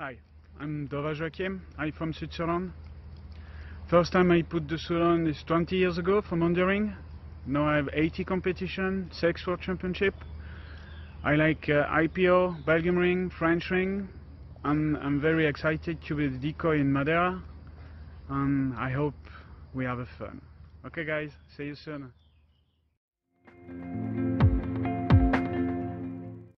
Hi, I'm Dovat Joaquim. I'm from Switzerland. First time I put the suit on is 20 years ago from Mondioring. Now I have 80 competition, six world championship. I like uh, IPO, Belgium ring, French ring, and I'm very excited to be the decoy in Madeira. And I hope we have a fun. Okay guys, see you soon.